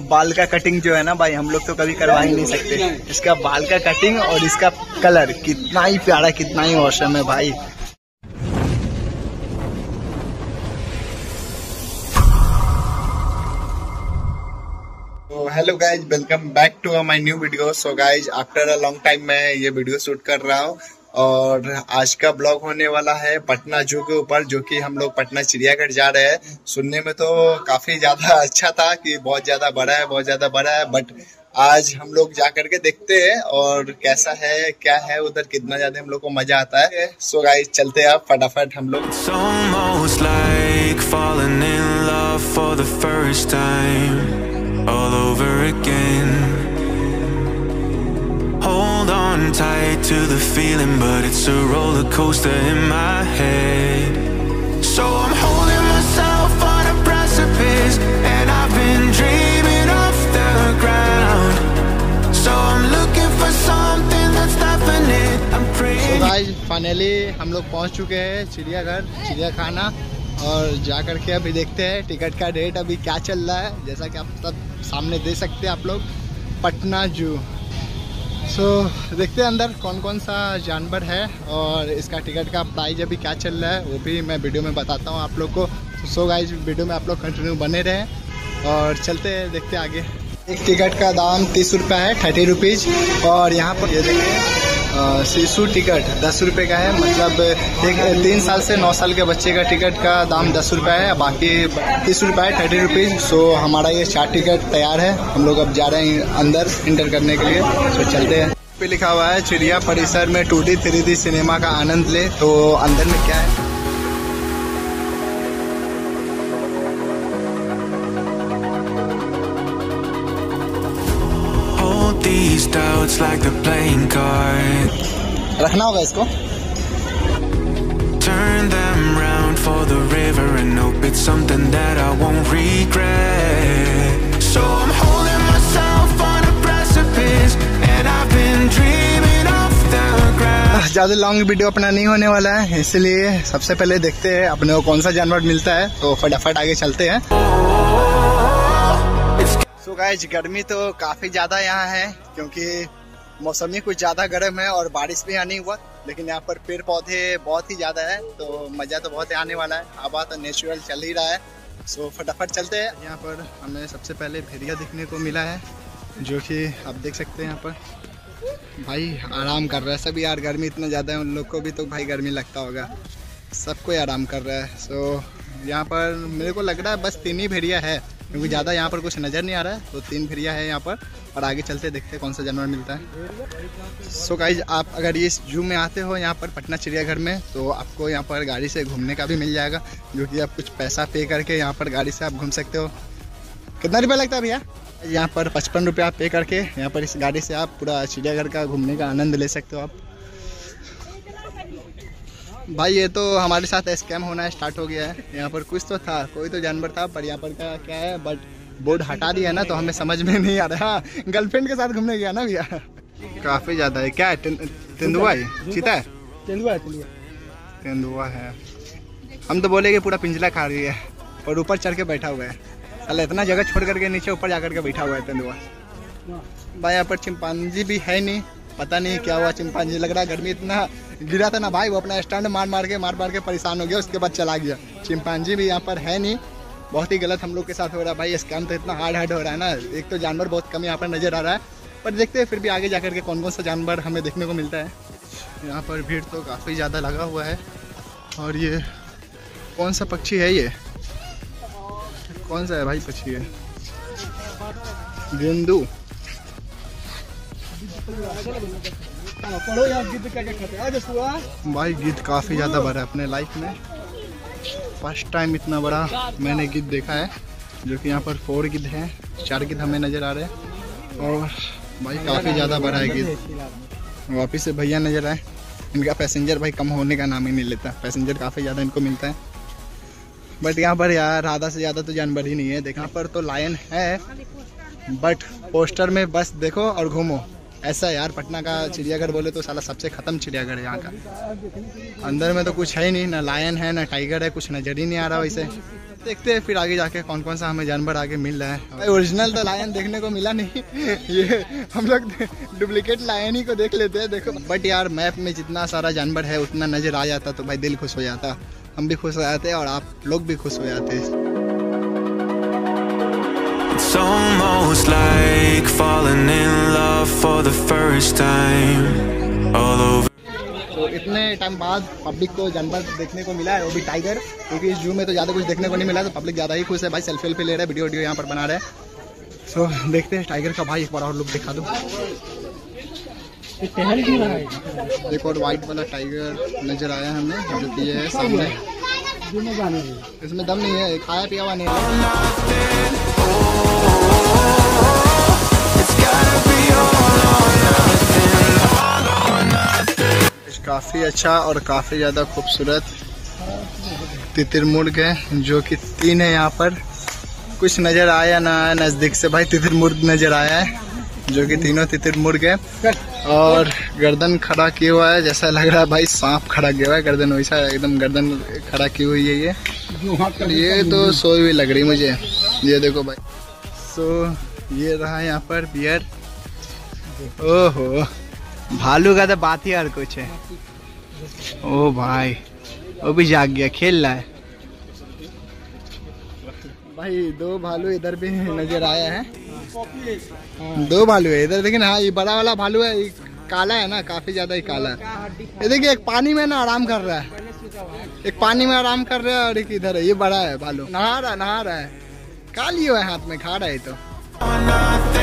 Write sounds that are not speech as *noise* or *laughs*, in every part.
बाल का कटिंग जो है ना भाई, हम लोग तो कभी करवा ही नहीं सकते। इसका बाल का कटिंग और इसका कलर कितना ही प्यारा, कितना ही औसम है भाई। Hello guys welcome back to my new video so guys after a long time मैं ये वीडियो शूट कर रहा हूँ। और आज का ब्लॉग होने वाला है पटना जू के ऊपर, जो कि हम लोग पटना चिड़ियाघर जा रहे हैं। सुनने में तो काफ़ी ज़्यादा *laughs* अच्छा था कि बहुत ज़्यादा बड़ा है, बहुत ज़्यादा बड़ा है बट आज हम लोग जा करके देखते हैं और कैसा है, क्या है, उधर कितना ज़्यादा हम लोग को मज़ा आता है। सो गाइस चलते हैं आप फटाफट हम लोग. Tight to the feeling, but it's a roller coaster in my head. So I'm holding myself on a precipice, and I've been dreaming off the ground. So I'm looking for something that's definite. I'm praying. Guys finally हम लोग पहुँच चुके हैं चिड़ियाघर चिड़ियाखाना और जा करके अभी देखते हैं टिकट का रेट अभी क्या चल रहा है जैसा कि आप सब सामने दे सकते हैं आप लोग पटना जू सो so, देखते हैं अंदर कौन कौन सा जानवर है और इसका टिकट का प्राइस अभी क्या चल रहा है वो भी मैं वीडियो में बताता हूँ आप लोग को। सो गाइज़ वीडियो में आप लोग कंटिन्यू बने रहें और चलते हैं देखते आगे। एक टिकट का दाम तीस रुपये है थर्टी रुपीज़ और यहाँ पर ये देखिए शिशु टिकट दस रुपये का है। मतलब एक, तीन साल से नौ साल के बच्चे का टिकट का दाम दस रुपये है, बाकी तीस रुपये है, थर्टी रुपीज़। सो हमारा ये चार टिकट तैयार है। हम लोग अब जा रहे हैं अंदर इंटर करने के लिए। सो चलते हैं। पे लिखा हुआ है, चिड़िया परिसर में two D, three D cinema का आनंद ले। तो अंदर में क्या है? Doubts like the playing card. रखना होगा इसको Turn them round for the river and hope it's something that I won't regret. So I'm holding myself on a precipice, and I've been dreaming off the ground. ज़्यादा long video अपना नहीं होने वाला है इसलिए सबसे पहले देखते हैं अपने को कौन सा जानवर मिलता है तो फटाफट आगे चलते हैं सो गाइज़ गर्मी तो काफ़ी ज़्यादा यहाँ है, क्योंकि मौसम ही कुछ ज़्यादा गर्म है और बारिश भी आनी हुआ, लेकिन यहाँ पर पेड़ पौधे बहुत ही ज़्यादा है तो मज़ा तो बहुत आने वाला है। हवा तो नेचुरल चल ही रहा है, सो फटाफट चलते हैं। यहाँ पर हमें सबसे पहले भेड़िया दिखने को मिला है, जो कि आप देख सकते हैं यहाँ पर। भाई, आराम कर रहा है सभी यार, गर्मी इतना ज़्यादा है, उन लोग को भी तो भाई गर्मी लगता होगा। सब कोई आराम कर रहा है, सो यहाँ पर मेरे को लग रहा है बस तीन ही भेड़िया है। क्योंकि ज़्यादा यहाँ पर कुछ नज़र नहीं आ रहा है तो तीन भेड़िया है यहाँ पर, और आगे चलते देखते कौन सा जानवर मिलता है। सो so गाइज़ आप अगर इस जू में आते हो यहाँ पर पटना चिड़ियाघर में तो आपको यहाँ पर गाड़ी से घूमने का भी मिल जाएगा, जो कि आप कुछ पैसा पे करके यहाँ पर गाड़ी से आप घूम सकते हो। कितना रुपया लगता है भैया? यहाँ पर पचपन रुपया पे करके यहाँ पर इस गाड़ी से आप पूरा चिड़ियाघर का घूमने का आनंद ले सकते हो आप। भाई ये तो हमारे साथ स्कैम होना स्टार्ट हो गया है। यहाँ पर कुछ तो था कोई तो जानवर था पर यहाँ पर का क्या है? बट बोर्ड हटा दिया ना तो हमें समझ में नहीं आ रहा। हाँ, गर्लफ्रेंड के साथ घूमने गया ना भैया? काफ़ी ज़्यादा है। क्या है? तेंदुआ है? चीता है? तेंदुआ है तेंदुआ। तेंदुआ है। हम तो बोले कि पूरा पिंजला खा रही है और ऊपर चढ़ के बैठा हुआ है। अल्लाह इतना जगह छोड़ करके नीचे ऊपर जा करके बैठा हुआ है तेंदुआ। भाई यहाँ पर चिंपांजी भी है नहीं। पता नहीं क्या हुआ, चिंपांजी लग रहा है, गर्मी इतना गिरा था ना भाई, वो अपना स्टैंड मार मार के, मार मार के परेशान हो गया, उसके बाद चला गया। चिंपांजी भी यहाँ पर है नहीं। बहुत ही गलत हम लोग के साथ हो रहा है भाई स्कैम तो इतना हार्ड हार्ड हो रहा है ना। एक तो जानवर बहुत कम यहाँ पर नज़र आ रहा है, पर देखते हैं फिर भी आगे जा करके कौन कौन सा जानवर हमें देखने को मिलता है। यहाँ पर भीड़ तो काफ़ी ज़्यादा लगा हुआ है, और ये कौन सा पक्षी है ये? कौन सा है भाई पक्षी है गेंदू पढ़ो यार गिद्ध क्या क्या भाई गिद्ध काफ़ी ज़्यादा बड़ा है अपने लाइफ में। फ़र्स्ट टाइम इतना बड़ा मैंने गिद्ध देखा है, जो कि यहाँ पर फोर गिद्ध हैं, चार गिद्ध हमें नज़र आ रहे हैं। और भाई, काफ़ी ज़्यादा बड़ा है गिद्ध वापिस से भैया नज़र आए। इनका पैसेंजर भाई कम होने का नाम ही नहीं लेता। पैसेंजर काफ़ी ज़्यादा इनको मिलता है। बट यहाँ पर यार, आधा से ज़्यादा तो जानवर ही नहीं है। देखा पर तो लायन है बट पोस्टर में बस देखो और घूमो। ऐसा यार, पटना का चिड़ियाघर बोले तो साला सबसे ख़त्म चिड़ियाघर है यहाँ का। अंदर में तो कुछ है ही नहीं, ना लायन है, ना टाइगर है, कुछ नज़र ही नहीं आ रहा वैसे। देखते हैं फिर आगे जाके कौन कौन सा हमें जानवर आगे मिल रहा है। भाई ओरिजिनल तो लायन देखने को मिला नहीं। *laughs* ये हम लोग डुप्लीकेट लायन ही को देख लेते हैं, देखो। बट यार मैप में जितना सारा जानवर है, उतना नज़र आ जाता तो भाई दिल खुश हो जाता। हम भी खुश हो जाते और आप लोग भी खुश हो जाते। For the first time. All over. तो इतने टाइम बाद पब्लिक को जानवर देखने को मिला है, वो भी टाइगर क्योंकि इस जू में तो ज़्यादा कुछ देखने को नहीं मिला तो पब्लिक ज़्यादा ही खुश है भाई सेल्फी वेल्फी ले रहा है वीडियो वीडियो यहाँ पर बना रहे हैं सो देखते हैं टाइगर का भाई, एक बार और लुक दिखा दो टहल एक और वाइट वाला टाइगर नज़र आया हमें जो कि है सामने इसमें दम नहीं है, खाया पिया हुआ नहीं है काफ़ी अच्छा और काफ़ी ज़्यादा खूबसूरत तितिर मुर्ग है, जो कि तीन है यहाँ पर। कुछ नज़र आया ना आया नज़दीक से, भाई तितिर मुर्ग नज़र आया है, जो कि तीनों तितिर मुर्ग है। और गर्दन खड़ा किया हुआ है, जैसा लग रहा है भाई सांप खड़ा किया हुआ है, गर्दन वैसा एकदम गर्दन खड़ा की हुई है ये। ये तो सोई हुई लग रही मुझे, ये देखो भाई। सो ये रहा यहाँ पर बियर। ओहो, भालू का तो बात ही और कुछ है। ओ भाई, वो भी जाग गया, खेल रहा है। भाई, दो भालू इधर भी नज़र आया है। दो भालू है इधर, लेकिन हाँ ये बड़ा वाला भालू है, ये काला है ना, काफ़ी ज़्यादा ही काला है। ये देखिए, एक पानी में ना आराम कर रहा है। एक पानी में आराम कर रहा है और एक इधर है, ये बड़ा है भालू। नहा रहा है, नहा रहा है। लिए हुआ है हाथ में, खा रहा है तो।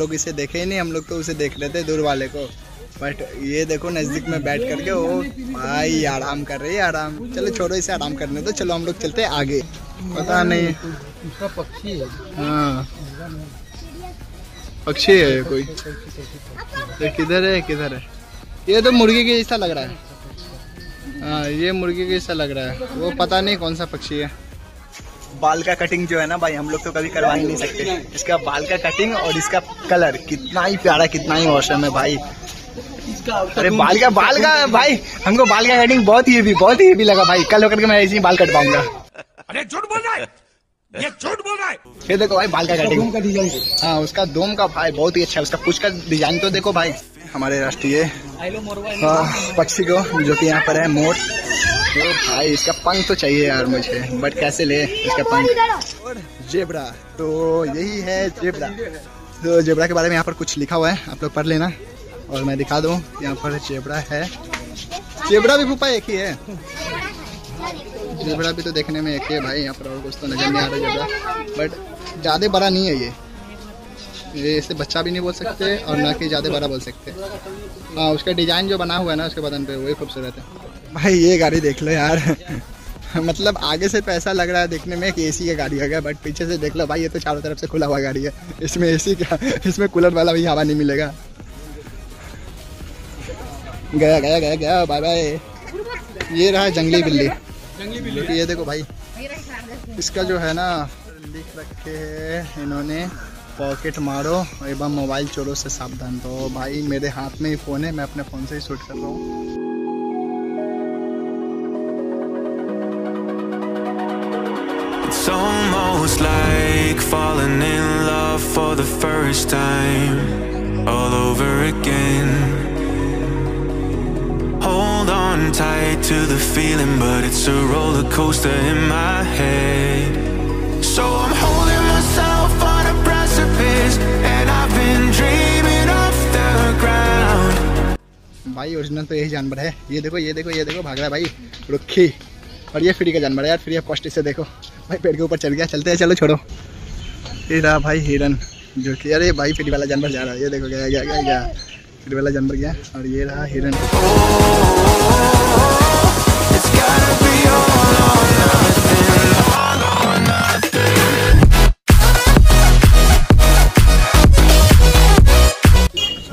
लोग इसे देखे ही नहीं हम लोग तो उसे देख रहे थे दूर वाले को। बट ये देखो नज़दीक में बैठ करके वो भाई आराम कर रही है आराम। चलो छोड़ो इसे आराम करने दो। चलो हम लोग चलते हैं आगे। पता नहीं। उसका पक्षी है। हाँ। पक्षी है ये कोई। ये किधर है किधर है? ये तो मुर्गी के जैसा लग रहा है। हाँ ये मुर्गी के जैसा लग रहा है। वो पता नहीं कौन सा पक्षी है। बाल का कटिंग जो है ना भाई हम लोग तो कभी करवा ही नहीं सकते। इसका बाल का कटिंग और इसका कलर कितना ही प्यारा कितना ही औसम है भाई। अरे बाल का बाल का भाई हमको बाल का कटिंग बहुत ही भी बहुत ही भी लगा भाई। कल होकर के मैं ऐसे ही बाल कट पाऊँगा। अरे झूठ बोल रहा है? ये झूठ बोल रहा है? ये देखो भाई बाल का कटिंग का डिज़ाइन हाँ उसका दोम का भाई बहुत ही अच्छा है। उसका कुछ का डिज़ाइन तो देखो भाई। हमारे राष्ट्रीय हाँ, पक्षी को जो कि यहाँ पर है मोर। तो भाई इसका पंख तो चाहिए यार मुझे बट कैसे ले इसका पंख? और जेबरा तो यही है जेबरा। तो जेबरा के बारे में यहाँ पर कुछ लिखा हुआ है आप लोग पढ़ लेना। और मैं दिखा दूँ यहाँ पर जेबरा है। जेबरा भी भूपा एक ही है। जेबरा भी तो देखने में एक ही है भाई यहाँ पर और कुछ तो नज़र नहीं आ रहा जेबरा। बट ज़्यादा बड़ा नहीं है ये। ये इसे बच्चा भी नहीं बोल सकते और ना कि ज़्यादा बड़ा बोल सकते। हाँ उसका डिज़ाइन जो बना हुआ है ना, उसके बदन पे, वही खूबसूरत है। भाई, ये गाड़ी देख लो यार। *laughs* मतलब आगे से पैसा लग रहा है देखने में कि एसी का गाड़ी है बट पीछे से देख लो भाई, ये तो चारों तरफ़ से खुला हुआ गाड़ी है। इसमें एसी क्या *laughs* इसमें कूलर वाला भी हवा नहीं मिलेगा। गया गया गया गया बाय बाय ये रहा जंगली बिल्ली जंगली बिल्ली। ये देखो भाई, इसका जो है ना, लिख रखे है इन्होंने। पॉकेट मारो एवं मोबाइल चोरों से सावधान तो भाई मेरे हाथ में ही फ़ोन है मैं अपने फ़ोन से ही शूट कर रहा हूँ It's almost like falling in love for the first time, all over again. Hold on tight to the feeling, but it's a roller coaster in my head. So I'm भाई original तो यही जानवर है। ये देखो ये देखो ये देखो, भाग रहा है भाई रुखी और ये फ्री का जानवर है यार, फ्री ऑफ़ कॉस्ट इसे देखो। भाई, पेड़ के ऊपर चढ़ गया, चलते हैं, चलो छोड़ो। ये रहा भाई हिरन, जो कि, अरे भाई, फ्री वाला जानवर जा रहा है। ये देखो, गया गया गया गया। फ्री वाला जानवर गया, और ये रहा हिरन।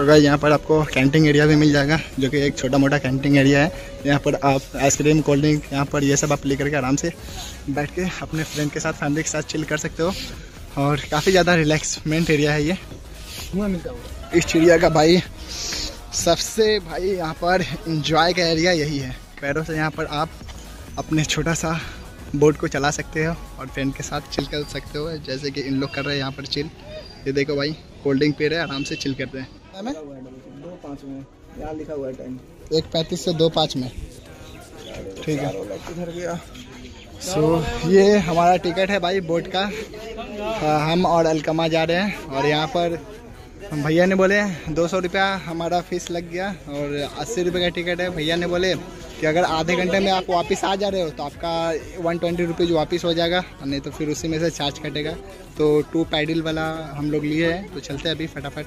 गाइस यहाँ पर आपको कैंटीन एरिया भी मिल जाएगा जो कि एक छोटा मोटा कैंटीन एरिया है। यहाँ पर आप आइसक्रीम कोल्ड ड्रिंक यहाँ पर ये सब आप ले करके आराम से बैठ के अपने फ्रेंड के साथ फैमिली के साथ चिल कर सकते हो। और काफ़ी ज़्यादा रिलैक्समेंट एरिया है ये। इस चिड़िया का भाई सबसे भाई यहाँ पर इंजॉय का एरिया यही है। पैरों से यहाँ पर आप अपने छोटा सा बोट को चला सकते हो और फ्रेंड के साथ चिल कर सकते हो। जैसे कि इन लोग कर रहे हैं यहाँ पर चिल ये देखो भाई कोल्ड ड्रिंक पी रहे हैं आराम से चिल करते हैं। हमें दो पाँच में। यहाँ लिखा हुआ है टाइम एक पैंतीस से दो पाँच में। ठीक है। किधर गया सो so, ये हमारा टिकट है भाई बोट का। हाँ, हम और अलकमा जा रहे हैं और यहाँ पर हम भैया ने बोले दो सौ रुपया हमारा फ़ीस लग गया और अस्सी रुपये का टिकट है। भैया ने बोले कि अगर आधे घंटे में आप वापस आ जा रहे हो तो आपका वन ट्वेंटी रुपीज़ वापस हो जाएगा नहीं तो फिर उसी में से चार्ज कटेगा। तो टू पैडल वाला हम लोग लिए हैं तो चलते हैं अभी फटाफट।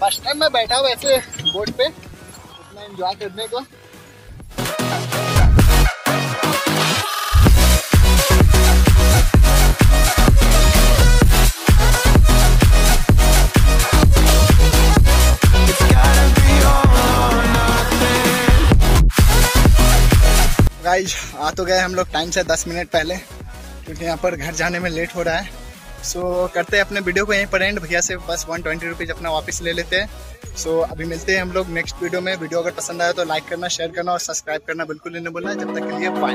फ़र्स्ट टाइम मैं बैठा हूँ ऐसे बोट पे। इतना एंजॉय करने को। गाइज़ आ तो गए हम लोग टाइम से 10 मिनट पहले क्योंकि यहाँ पर घर जाने में लेट हो रहा है। सो so, करते हैं अपने वीडियो को यहीं पर एंड भैया से बस वन ट्वेंटी रुपीज़ अपना वापस ले लेते हैं। सो so, अभी मिलते हैं हम लोग नेक्स्ट वीडियो में। वीडियो अगर पसंद आया तो लाइक करना शेयर करना और सब्सक्राइब करना बिल्कुल नहीं भूलना। जब तक के लिए बाय